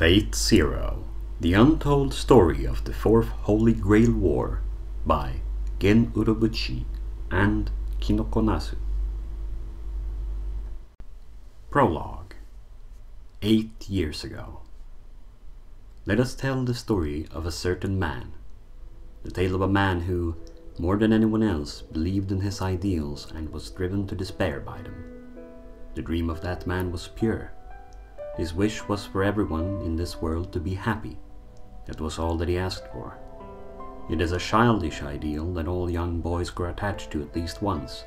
Fate Zero The Untold Story of the Fourth Holy Grail War by Gen Urobuchi and Kinoko Nasu. Prologue Eight years ago. Let us tell the story of a certain man. The tale of a man who, more than anyone else, believed in his ideals and was driven to despair by them. The dream of that man was pure. His wish was for everyone in this world to be happy. That was all that he asked for. It is a childish ideal that all young boys grow attached to at least once,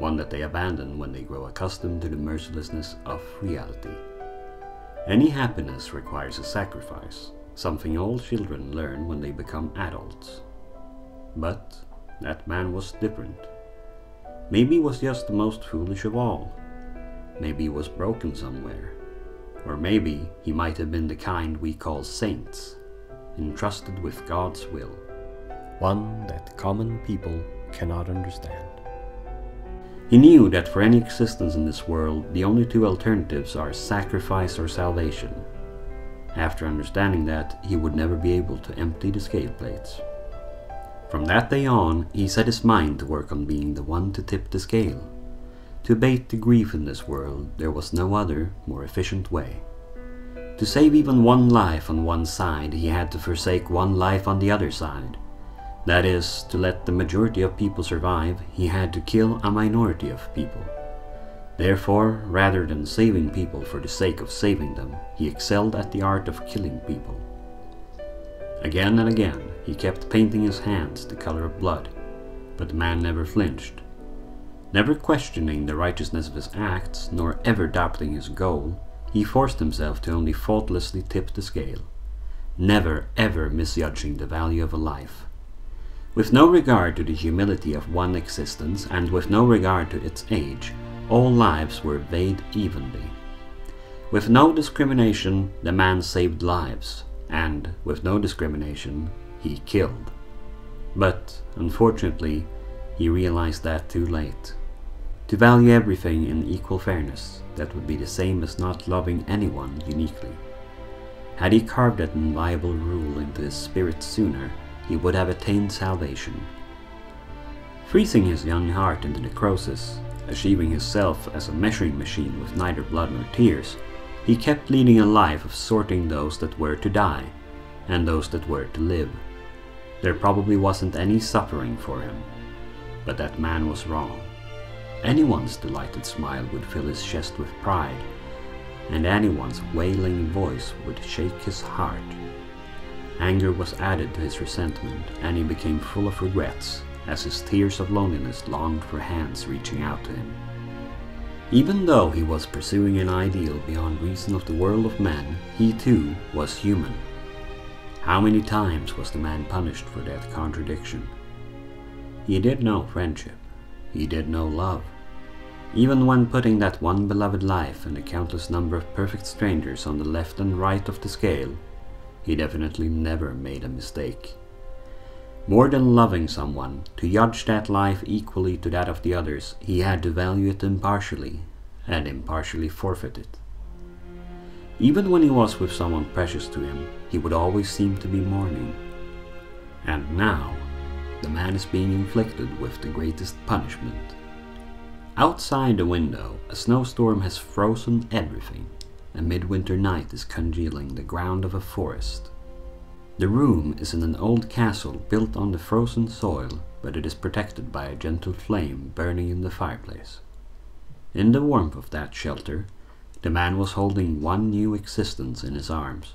one that they abandon when they grow accustomed to the mercilessness of reality. Any happiness requires a sacrifice, something all children learn when they become adults. But that man was different. Maybe he was just the most foolish of all. Maybe he was broken somewhere. Or maybe he might have been the kind we call saints, entrusted with God's will, one that common people cannot understand. He knew that for any existence in this world, the only two alternatives are sacrifice or salvation. After understanding that, he would never be able to empty the scale plates. From that day on, he set his mind to work on being the one to tip the scale. To abate the grief in this world, there was no other, more efficient way. To save even one life on one side, he had to forsake one life on the other side. That is, to let the majority of people survive, he had to kill a minority of people. Therefore, rather than saving people for the sake of saving them, he excelled at the art of killing people. Again and again, he kept painting his hands the color of blood, but the man never flinched. Never questioning the righteousness of his acts, nor ever doubting his goal, he forced himself to only faultlessly tip the scale, never ever misjudging the value of a life. With no regard to the humility of one existence, and with no regard to its age, all lives were weighed evenly. With no discrimination, the man saved lives, and with no discrimination, he killed. But, unfortunately, he realized that too late. To value everything in equal fairness, that would be the same as not loving anyone uniquely. Had he carved that inviolable rule into his spirit sooner, he would have attained salvation. Freezing his young heart into necrosis, achieving himself as a measuring machine with neither blood nor tears, he kept leading a life of sorting those that were to die, and those that were to live. There probably wasn't any suffering for him, but that man was wrong. Anyone's delighted smile would fill his chest with pride, and anyone's wailing voice would shake his heart. Anger was added to his resentment, and he became full of regrets, as his tears of loneliness longed for hands reaching out to him. Even though he was pursuing an ideal beyond reason of the world of men, he too was human. How many times was the man punished for that contradiction? He did know friendship. He did know love. Even when putting that one beloved life and a countless number of perfect strangers on the left and right of the scale, he definitely never made a mistake. More than loving someone, to judge that life equally to that of the others, he had to value it impartially, and impartially forfeit it. Even when he was with someone precious to him, he would always seem to be mourning. And now, the man is being inflicted with the greatest punishment. Outside the window, a snowstorm has frozen everything. A midwinter night is congealing the ground of a forest. The room is in an old castle built on the frozen soil, but it is protected by a gentle flame burning in the fireplace. In the warmth of that shelter, the man was holding one new existence in his arms.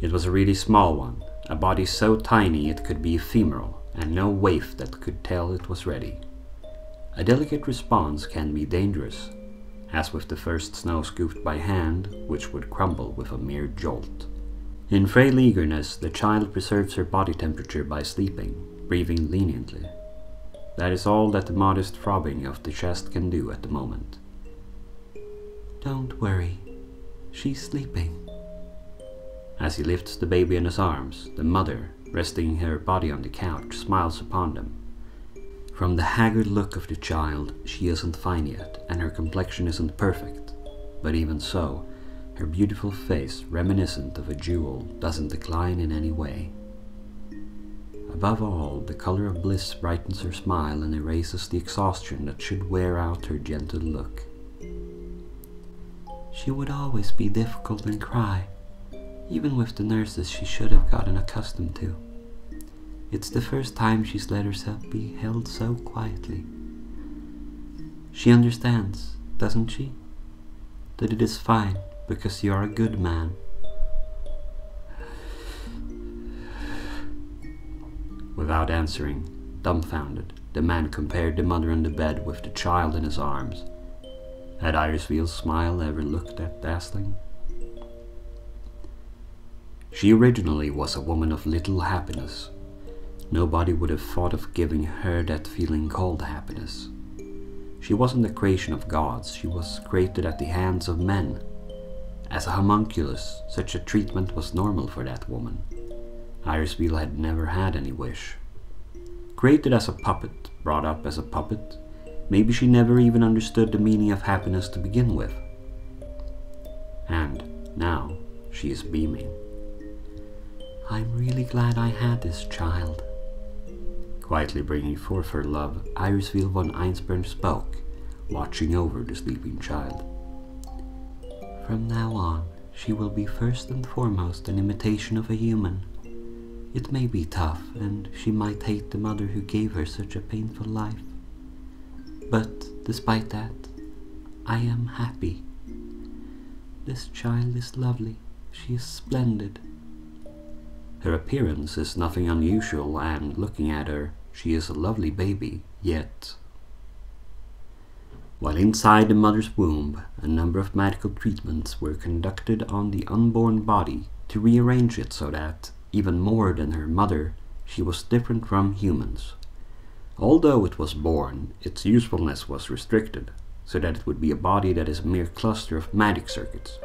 It was a really small one, a body so tiny it could be ephemeral, and no waif that could tell it was ready. A delicate response can be dangerous, as with the first snow scooped by hand, which would crumble with a mere jolt. In frail eagerness, the child preserves her body temperature by sleeping, breathing leniently. That is all that the modest throbbing of the chest can do at the moment. Don't worry, she's sleeping. As he lifts the baby in his arms, the mother, resting her body on the couch, smiles upon them. From the haggard look of the child, she isn't fine yet, and her complexion isn't perfect. But even so, Her beautiful face, reminiscent of a jewel, doesn't decline in any way. Above all, the color of bliss brightens her smile and erases the exhaustion that should wear out her gentle look. She would always be difficult and cry, even with the nurses she should have gotten accustomed to. It's the first time she's let herself be held so quietly. She understands, doesn't she? That it is fine because you are a good man. Without answering, dumbfounded, the man compared the mother on the bed with the child in his arms. Had Irisviel's smile ever looked that dazzling? She originally was a woman of little happiness, Nobody would have thought of giving her that feeling called happiness. She wasn't the creation of gods, she was created at the hands of men. As a homunculus, such a treatment was normal for that woman. Irisviel had never had any wish. Created as a puppet, brought up as a puppet, maybe she never even understood the meaning of happiness to begin with. And now she is beaming. I'm really glad I had this child, Quietly bringing forth her love, Irisviel von Einzbern spoke, watching over the sleeping child. From now on, she will be first and foremost an imitation of a human. It may be tough, and she might hate the mother who gave her such a painful life. But despite that, I am happy. This child is lovely. She is splendid. Her appearance is nothing unusual, and looking at her, she is a lovely baby, yet. While inside the mother's womb, a number of medical treatments were conducted on the unborn body to rearrange it so that, even more than her mother, she was different from humans. Although it was born, its usefulness was restricted, so that it would be a body that is a mere cluster of magic circuits.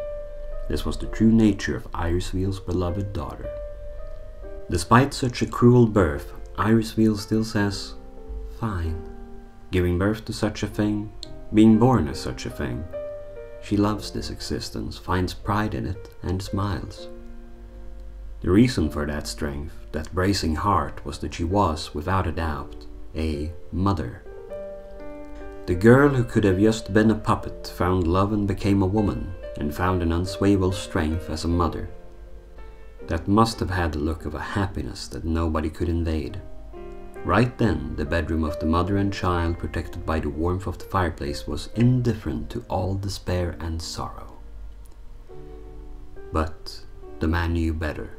This was the true nature of Irisviel's beloved daughter. Despite such a cruel birth, Irisviel still says, Fine. Giving birth to such a thing, being born as such a thing. She loves this existence, finds pride in it, and smiles. The reason for that strength, that bracing heart, was that she was, without a doubt, a mother. The girl who could have just been a puppet found love and became a woman, and found an unswayable strength as a mother that must have had the look of a happiness that nobody could invade. Right then, the bedroom of the mother and child, protected by the warmth of the fireplace, was indifferent to all despair and sorrow. But the man knew better.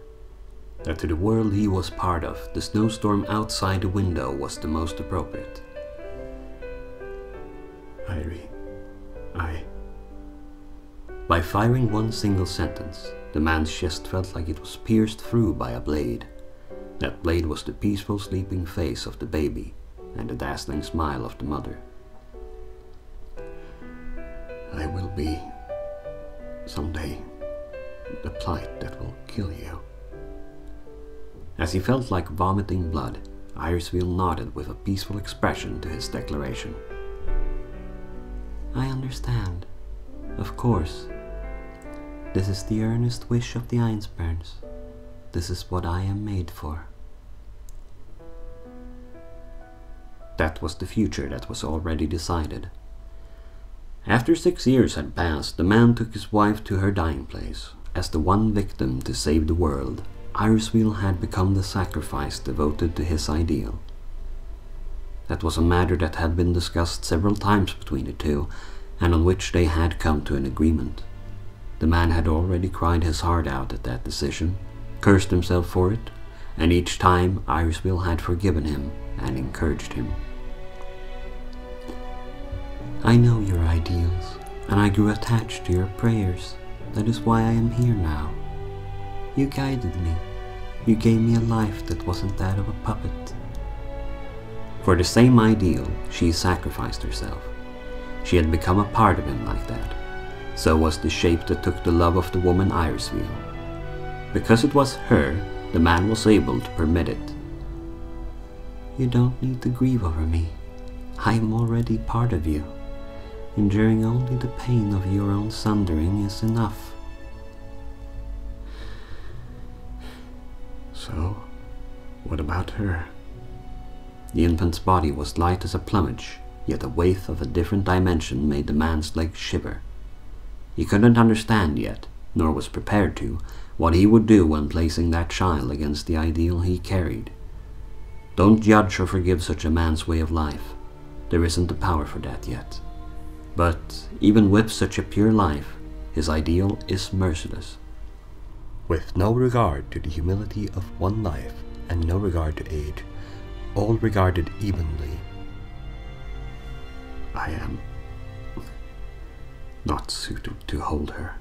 That to the world he was part of, the snowstorm outside the window was the most appropriate. Irie, I. By firing one single sentence, the man's chest felt like it was pierced through by a blade. That blade was the peaceful sleeping face of the baby and the dazzling smile of the mother. I will be, someday, the plight that will kill you. As he felt like vomiting blood, Irisviel nodded with a peaceful expression to his declaration. I understand. Of course, this is the earnest wish of the Einzberns. This is what I am made for. That was the future that was already decided. After six years had passed, the man took his wife to her dying place. As the one victim to save the world, Irisviel had become the sacrifice devoted to his ideal. That was a matter that had been discussed several times between the two, and on which they had come to an agreement. The man had already cried his heart out at that decision, cursed himself for it, and each time Irisviel had forgiven him and encouraged him. I know your ideals, and I grew attached to your prayers. That is why I am here now. You guided me. You gave me a life that wasn't that of a puppet. For the same ideal, she sacrificed herself. She had become a part of him like that so was the shape that took the love of the woman Irisviel. Because it was her, the man was able to permit it. You don't need to grieve over me. I am already part of you. Enduring only the pain of your own sundering is enough. So, what about her? The infant's body was light as a plumage, yet the weight of a different dimension made the man's legs shiver. He couldn't understand yet, nor was prepared to, what he would do when placing that child against the ideal he carried. Don't judge or forgive such a man's way of life. There isn't the power for that yet. But even with such a pure life, his ideal is merciless. With no regard to the humility of one life and no regard to age, all regarded evenly. I am not suited to hold her.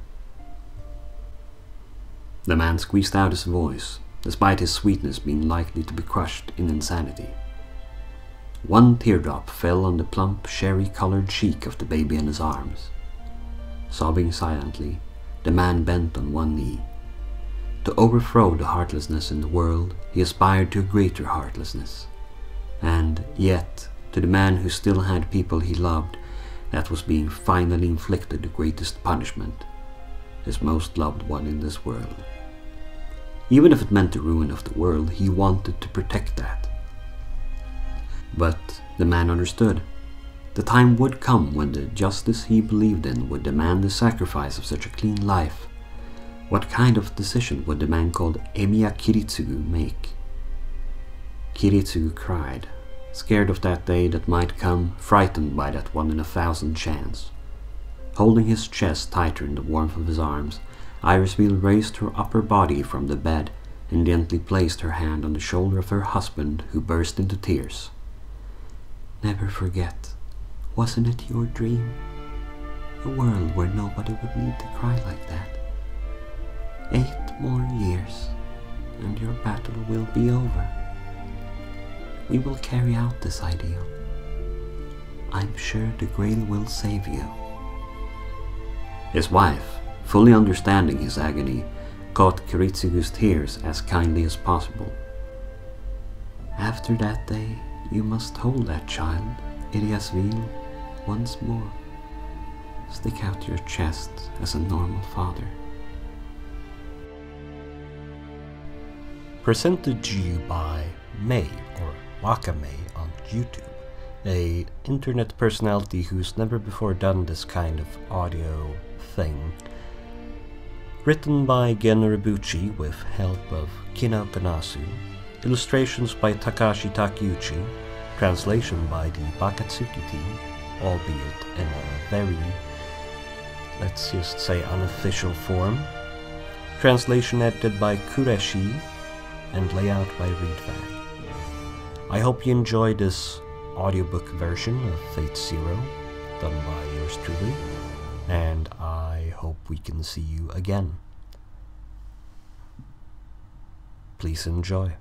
The man squeezed out his voice, despite his sweetness being likely to be crushed in insanity. One teardrop fell on the plump, sherry-colored cheek of the baby in his arms. Sobbing silently, the man bent on one knee. To overthrow the heartlessness in the world, he aspired to a greater heartlessness. And yet, to the man who still had people he loved, that was being finally inflicted the greatest punishment, his most loved one in this world. Even if it meant the ruin of the world, he wanted to protect that. But the man understood. The time would come when the justice he believed in would demand the sacrifice of such a clean life. What kind of decision would the man called Emiya Kiritsugu make? Kiritsugu cried, scared of that day that might come, frightened by that one in a thousand chance. Holding his chest tighter in the warmth of his arms, Irisviel raised her upper body from the bed and gently placed her hand on the shoulder of her husband, who burst into tears. Never forget, wasn't it your dream? A world where nobody would need to cry like that. Eight more years, and your battle will be over. We will carry out this ideal. I'm sure the Grail will save you. His wife, fully understanding his agony, caught Kiritsugu's tears as kindly as possible. After that day, you must hold that child, Illyasviel, once more. Stick out your chest as a normal father. Presented to you by Mei, or WackaMei on YouTube, a internet personality who's never before done this kind of audio thing Written by Gen Urobuchi with help of Kina. Illustrations by Takashi Takeuchi. Translation by the Baka-Tsuki team, albeit in a very, let's just say, unofficial form. Translation edited by Kureshi and layout by Readfag. I hope you enjoyed this audiobook version of Fate Zero, done by yours truly, and I hope we can see you again. Please enjoy.